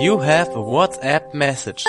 You have a WhatsApp message.